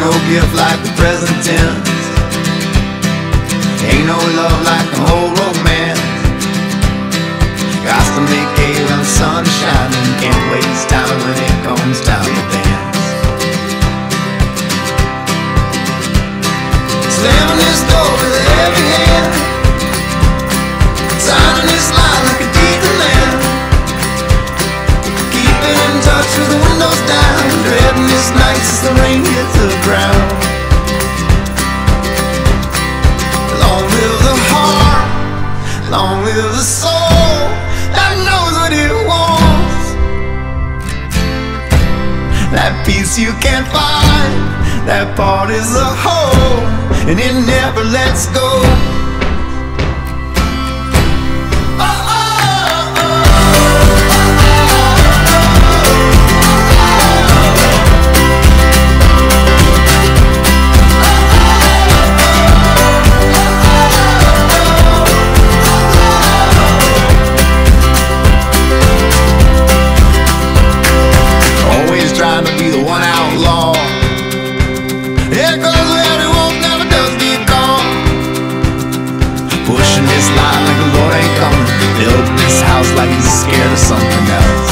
Ain't no gift like the present tense. Ain't no love like the whole romance. Got to make hay when the sun's shining. Can't waste time when it comes time to dance. Slamming this door with a heavy hand. Signing this line like a deed to land. Keeping in touch with the windows down. Dreading this night as the rain You can't find, that part is a hole and it never lets go. like he's scared of something else.